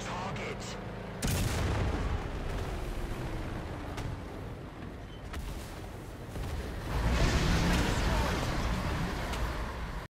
target.